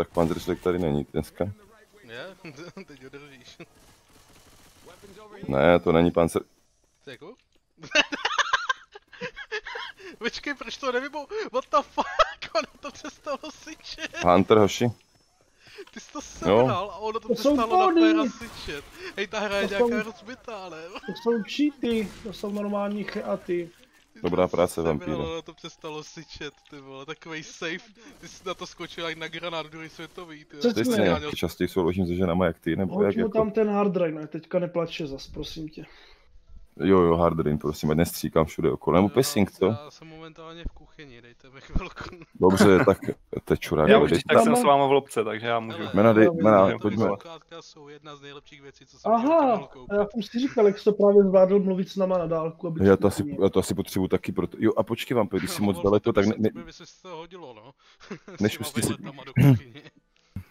tak pan Dršlek tady není dneska. Je? Teď ho držíš. Ne, to není pan Sr... Jako? Počkej, proč to nevybou? What the fuck? Ono to přestalo syčet. Hunter, hoši? Ty jsi to sebral a ono to, To přestalo na péra syčet. Hej, ta hra je To jsou- nějaká rozbitá, ne? To jsou cheaty, to jsou normální cheaty. Dobrá práce, vampíre. Ono to přestalo syčet, ty vole, takovej safe. Ty jsi na to skočil jak na granát druhý světový, ty. Co Ty jsi nějak častěji souložím se ženama jak ty, nebo jak Hoď mu jako... tam ten hard drive, ne? Teďka neplače zas, prosím tě. Jo, jo, hard rain, prosím, ať nestříkám všude okolo. Nebo pessing, co? Já jsem momentálně v kuchyni, dejte mi chvilku. Dobře, tak to je čurák. Já ale už tak jsem tam- s váma v lobce, takže já můžu. Mena, dej, mena, pojďme. Sluchátka jsou jedna z nejlepších věcí, co jsem Aha, já jsem si říkal, jak jsi to právě zvládl mluvit s náma na dálku, aby Já to asi, já to asi potřebuji taky, proto... Jo, a počkej vám, když jsi moc daleko, to tak ne, se- ne, to by se z toho hodilo, no. Než už ty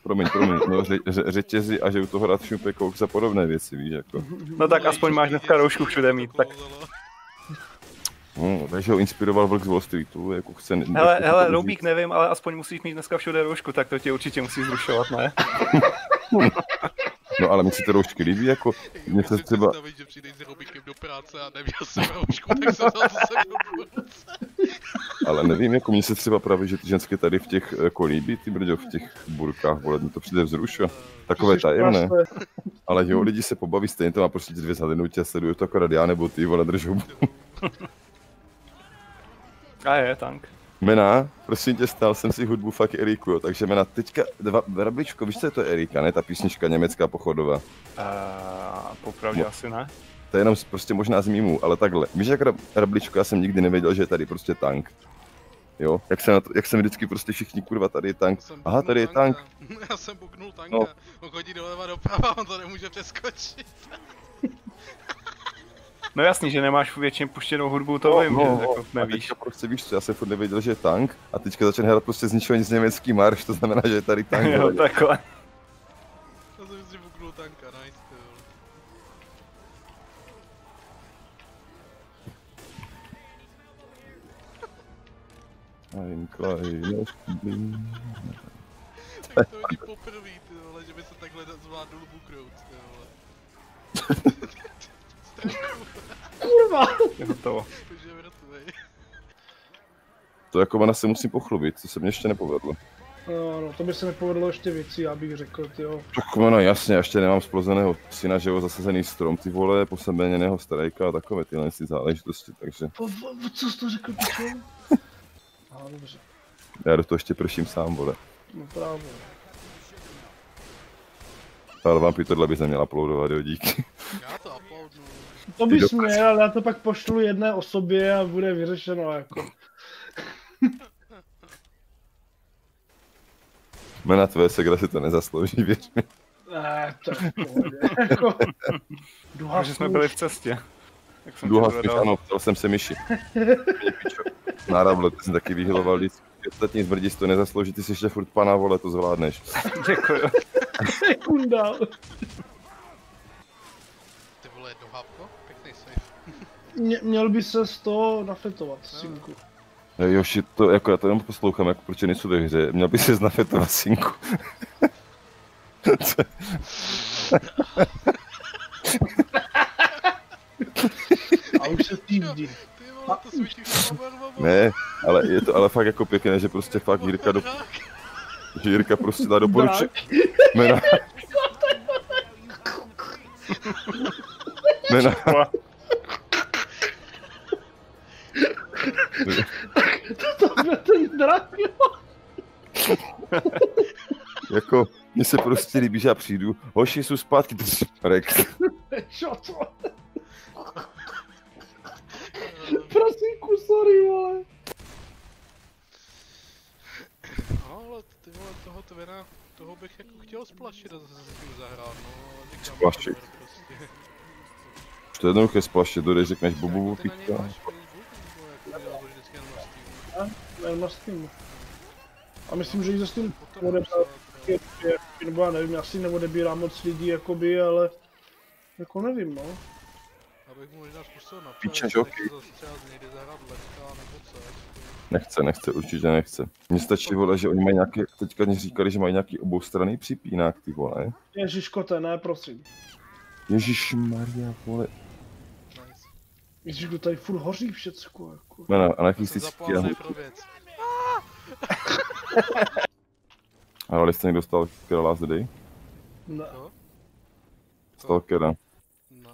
promiň, promiň, no, ře, ře, řetězy a že u toho rád šupe za podobné věci, víš, jako. No tak aspoň máš dneska roušku všude mít, tak No, takže ho inspiroval Vlk z Wall Streetu, jako chce... Hele, hele, Roubík nevím, ale aspoň musíš mít dneska všude roušku, tak to tě určitě musí zrušovat, ne? No ale mi se ty roušky líbí, jako, mně se třeba, představit, že přijdeš s Robikem do práce a neměl jsem roušku, tak jsem zase ale nevím, jako mně se třeba právě, že ty ženské tady v těch, jako líbí, ty brďo, v těch burkách, vole, mi to přijde vzrušo. Takové tajemné, ale jo, lidi se pobaví, stejně to má prostě dvě zadenoutě a sledují to akorát já nebo ty, vole, držou. A je, tank. Mena, prosím tě, stál jsem si hudbu fakt Eriku, jo, takže Mena, teďka, dva, Rabličko, víš, co je to Erika, ne, ta písnička německá pochodová. Uh, popravdě No. asi ne. To je jenom z- prostě možná z mýmů, ale takhle. Víš, jak Rab- Rabličko, já jsem nikdy nevěděl, že je tady prostě tank. Jo, jak se, na to, jak jsem vždycky prostě všichni, kurva, tady je tank. Jsem Aha, tady je tank. Já jsem buknul tanka. No. On chodí doleva doprava, on to nemůže přeskočit. No jasný, že nemáš většině puštěnou hudbu, to vím, že jako a nevíš. teďka prostě víš co, já jsem furt nevěděl, že je tank a teďka začal hrát prostě z ničeho nic německý marš, to znamená, že je tady tank. Jo, takhle. Já jsem si buknul tanka, nice, ty vole. Ein kleines Ding. Tak to vidím poprvý, ty vole, že by se takhle zvládl buknout, ty vole. Kurva! Je hotovo. To jako ona se musím pochlubit, to se mně ještě nepovedlo. No, no, to by se nepovedlo ještě věci, já bych řekl, jo. Tak ono jasně, já ještě nemám splozeného syna, že jo, zasazený strom, ty vole, posebeněného starejka a takové tyhle si záležitosti, takže O, o, o, co jsi to řekl, pičo? No, dobře, já do toho ještě prším sám, vole. no právě. Ale vám tohle bys neměla uploadovat, jo, díky. To bys měl, ale já to pak pošlu jedné osobě a bude vyřešeno, jako. Jména tvé segra si to nezaslouží, věř mi. Ne, to je jako. Jsme byli v cestě. Jak jsem Duha spíš, ano, ptal jsem se myši. Nárable, ty jsem taky vyhyloval vždycky. Ostatní zmrdí si to nezaslouží, ty jsi ještě furt pana, vole, to zvládneš. Děkuju. sekunda. Mě, měl by se z toho nafetovat, synku. Jo, Joši, to jako já to jenom poslouchám, jako proč nejsou ve hře. Měl by se znafetovat synku. A už se tím dí. Ty vole, to svítíš sama barva, ne, ale je to ale fakt jako pěkné, že prostě fakt Jirka, do, že Jirka prostě dá doporučení. Jména. Jména. To byl ten drak, jo. Jako, mně se prostě líbí, že já přijdu, hoši jsou zpátky, drž, Rex. Čo to? Prosím, sorry, vole. No, ale ty vole, toho Twina, toho bych jako chtěl splašit a zase se s ním zahrát, no, ale říkám, Splašit. prostě. To je jednoduché splašit, dojde, řekneš bubu, Ty na něj pizza. máš Facebook, nebo jako na Steamu? Steamu. A myslím, že i za Steam Potom odebral, napsat, nebo já nevím, asi neodebírá moc lidí, jakoby, ale jako nevím, no. Abych mu možná zkusil napsat, Píče, jestli jockey. nechce zase třeba někdy zahrát levka, nebo co. Nechce, nechce, určitě nechce. Mně stačí, vole, že oni mají nějaké, teďka mě říkali, že mají nějaký oboustranný připínák, ty vole. Ježiško, ne, prosím. Ježíš Maria, vole. Nice. Ježiško, tady furt hoří všecko, jako. No, no, anarchistický zapálený věc. Ale jste někdo dostal Kera Last Day? Ne. Stalkera. No.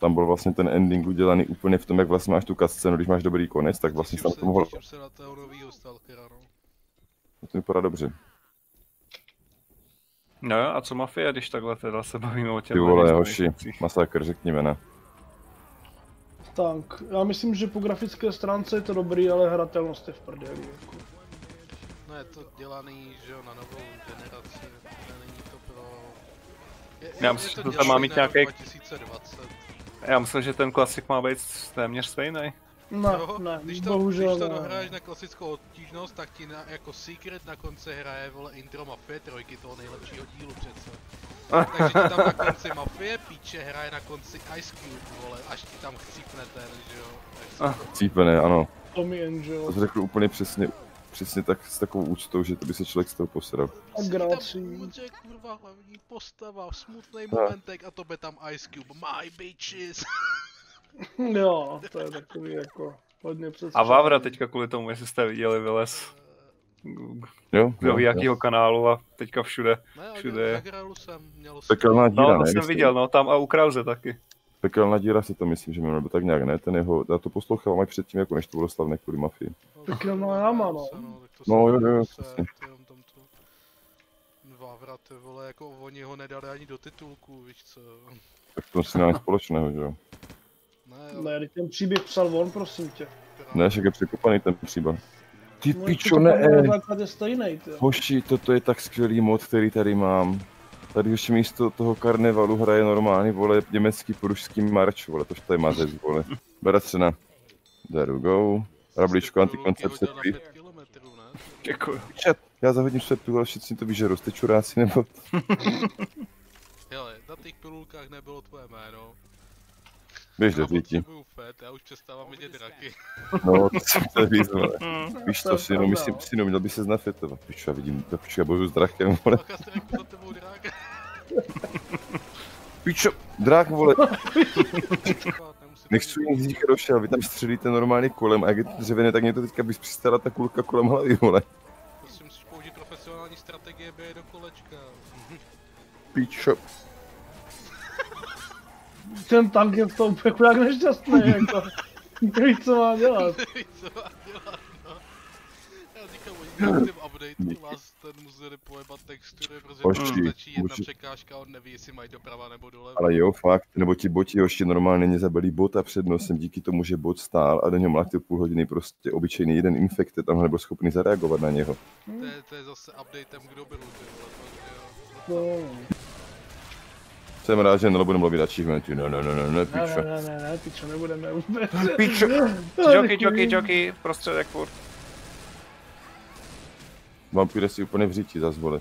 Tam byl vlastně ten ending udělaný úplně v tom, jak vlastně máš tu cutscenu, když máš dobrý konec, tak vlastně tam to mohl... Se na toho novýho Stalkera, no. To vypadá dobře. No jo, a co mafie, když takhle teda se bavíme o těm Ty vole, hoši, masakr, řekněme, ne. Tank. Já myslím, že po grafické stránce je to dobrý, ale hratelnost je v prdeli, jako. No je to dělaný, že jo, na novou generaci, není to pro... Je, Já myslím, že to tam má mít nějaký- rok 2020. Já myslím, že ten klasik má být téměř stejný. Ne, Jo, ne, když to, bohužel když to ne. dohraješ na klasickou obtížnost, tak ti na, jako secret na konci hraje vole intro Mafie trojky, toho nejlepšího dílu přece. Takže ti tam na konci Mafie, píče hraje na konci Ice Cube, vole, až ti tam chcípne ten, že jo. Tak Ah. Cípené, ano. Tommy Angel. To řekl úplně přesně, přesně tak s takovou úctou, že to by se člověk z toho posral. A tam kurva, hlavní postava, smutný No. momentek a to by tam Ice Cube, my bitches. Jo, to je takový jako hodně přes. A Vavra teďka kvůli tomu, jestli jste viděli, vylez Jo? kdo ví jo, jakýho kanálu a teďka všude. Ne, Všude je. zagraju jsem, měl jsem. Pekelná díra, No, ne? to jsem Myslím- viděl, no, tam a u Krause taky. Pekelná díra si to myslím, že jmenuje, nebo tak nějak, ne? Ten jeho, já to poslouchal mají předtím, jako než to bylo slavné kvůli mafii. Pekelná jáma, no. tak to No, jsem jo, jo, se, přesně. jenom tam to... Vávra, ty vole, jako oni ho nedali ani do titulku, víš co. Tak to si nemá nic společného, že jo? Ne, ale Ne, ten příběh psal on, prosím tě. Ne, však je překopaný ten příběh. Ty No, pičo, to ne, základě stejnej, ty. Hoši, toto je tak skvělý mod, který tady mám. Tady ještě místo toho karnevalu hraje normálně, vole, německý prušský marč, vole, tož tady mazec, vole. Bratřena. There we go. Rabličko, ne? Děkuju. Čet, já zahodím své pilu, ale všichni to vyžerou, jste čuráci, nebo... Hele, na těch pilulkách nebylo tvoje jméno. Běž do Já děti. já už přestávám vidět draky. No, to jsem to víc, vole. Víš To to, synu, myslím, no. synu, měl by se znafetovat. Pičo, já vidím, to pičo, já boju s drakem, vole. Jako za tebou drák. Pičo, drák, vole, nechci nic říkat došel, vy tam střelíte normálně kolem a jak je to dřevěné, tak mě to teďka bys přistala ta kulka kolem hlavy, vole. Prostě musíš použít profesionální strategie, běje do kolečka. Pičo. Ten tank je v tom úplně jak nešťastný, jako. Neví, co má dělat. Neví, co má dělat. Já říkám, oni měli v tom updateu last ten museli pojebat textury, protože tam stačí jedna může- překážka, on neví, jestli mají doprava nebo doleva. Ale jo, fakt, nebo ti boti ještě normálně nezabili bota před nosem díky tomu, že bot stál a do něho mlátil půl hodiny prostě obyčejný jeden infekte, tam nebyl schopný zareagovat na něho. To je, to je zase updatem kdo byl, ty vole, to, jo. No. Jsem rád, že nebudeme mluvit achievementy, no, no, no, no, no, Ne, pičo. ne, ne, ne, ne, ty čo, nebudeme vůbec. Pičo. Jockey, jockey, jockey, prostředek furt. Vampír si úplně v říti zas, vole.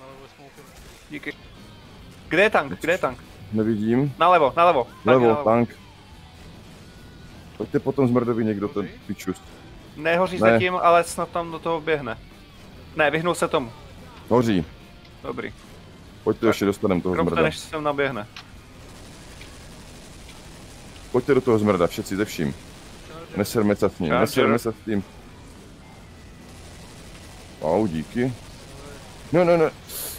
Nalevo smoker. Díky. Kde je tank? Kde je tank? Nevidím. Nalevo, nalevo. Tank je Levo, nalevo. tank. Pojďte potom zmrdovi někdo ten pičus. Nehoří Ne. zatím, ale snad tam do toho běhne. Ne, vyhnul se tomu. Hoří. Dobrý. Pojďte ještě dostaneme toho Kropte, zmrda. než se sem naběhne. Pojďte do toho zmrda, všetci ze vším. Neserme se s ním, neserme se s tím. Wow, díky. No, no, no.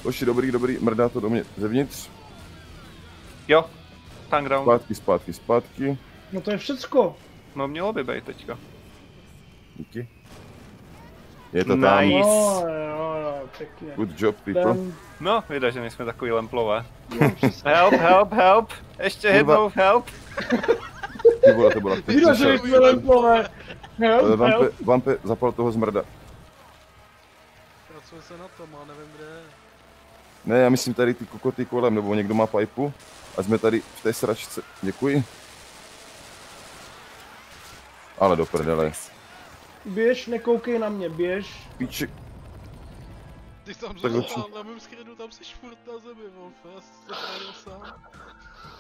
Oši, dobrý, dobrý, mrdá to do mě zevnitř. Jo, tank down. Zpátky, zpátky, zpátky. No to je všecko. No mělo by být teďka. Díky. Je to tam. Nice. No, jo, jo, pěkně. Good job, people. Ten, No, vidíš, že my jsme takový lemplové. no. Help, help, help. Ještě Kurva. jednou help. Ty vole, to byla Víte, že pěkná jsme lemplové. Help, Vampe, help. vampe, zapal toho zmrda. Pracuje se na tom, ale nevím kde je. Ne, já myslím tady ty kokoty kolem, nebo někdo má pipu. A jsme tady v té sračce. Děkuji. Ale do prdele. Běž, nekoukej na mě, běž. Píči. Ty tam Tak zůstal na mém screenu, tam jsi furt na zemi, Wolfe, já jsem se sám.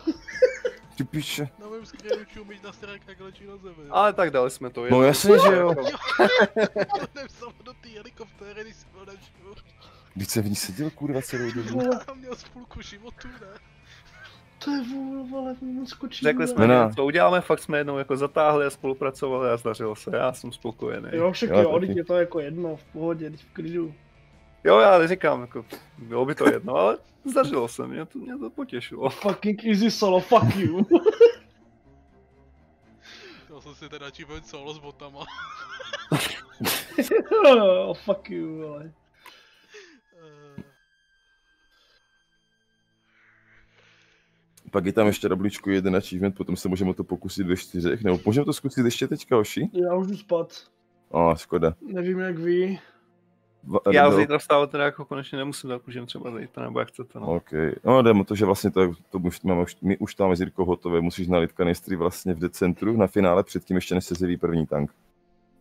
Ty píše. Na mém screenu čumíš na jak leží na zemi. Ale tak dali jsme to. No jasně, že jo. Ale nevzal do té helikoptéry, když jsem ho načul. Když jsem v ní seděl, kurva, celou dobu. Vole, A měl spůlku životu, ne? to je vole, vole, on skočí. Řekli jsme, Ne, že co uděláme, fakt jsme jednou jako zatáhli a spolupracovali a zdařilo se. Já jsem spokojený. Jo, však Jo, jo, je to jako jedno, v pohodě, v klidu. Jo, já neříkám, jako, bylo by to jedno, ale zdařilo se, mě to, mě to potěšilo. Fucking easy solo, fuck you. Chtěl jsem si teda achievement solo s botama. oh, fuck you, vole. Eh, Pak je tam ještě Rabličku jeden achievement, potom se můžeme to pokusit ve čtyřech, nebo můžeme to zkusit ještě teďka, Oši? Já už jdu spát. A, škoda. Nevím jak vy. Já Rebel- zítra vstávat teda jako konečně nemusím, tak můžeme třeba zítra, nebo jak chcete, no. OK. No jde to, že vlastně to, to už máme, už, my už tam s Jirkou hotové, musíš nalit kanistry vlastně v decentru na finále, předtím ještě než se zjeví první tank.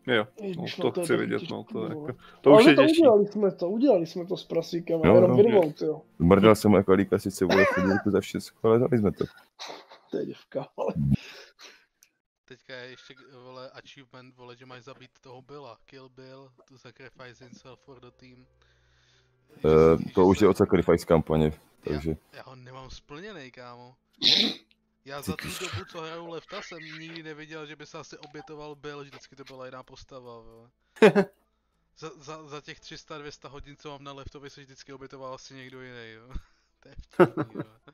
Jo, no, no, to je chci vidět, no, to, jako, to už Ale je to těžší. udělali jsme to, udělali jsme to s prasíkem, Jo, jenom no. vyrvou, jo. Zmrdal jsem jako Alíka sice vole chodilku za všechno, ale dali jsme to. To je děvka, ale Teďka je ještě, vole, achievement, vole, že máš zabít toho Billa. Kill Bill, to sacrifice himself for the team. Uh, to už je od Sacrifice kampaně, takže Já ho nemám splněný, kámo. Já za tu dobu, co hraju Lefta, jsem nikdy neviděl, že by se asi obětoval Bill, vždycky to byla jiná postava, vole. Za, za, za těch 300-200 hodin, co mám na Leftovi, se vždycky obětoval asi někdo jiný, jo. To je vtipný, jo.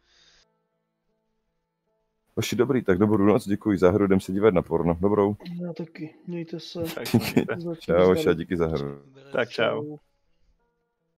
Oši, dobrý, tak dobrou noc, děkuji za hru, jdem se dívat na porno. Dobrou. já taky, mějte se. Tak, Čau. Oši, a díky za hru. tak čau. Čau.